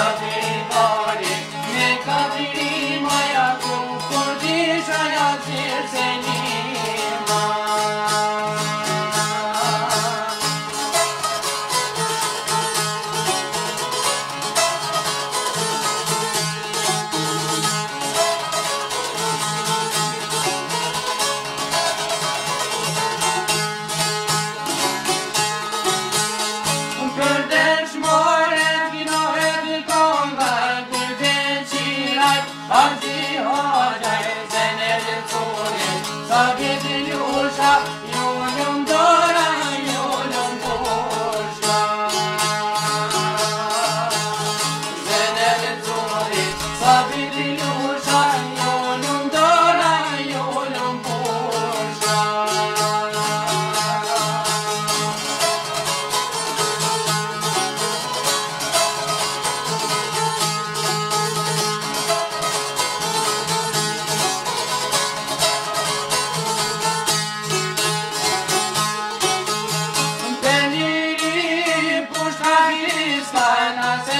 아버지 Sana, Sana.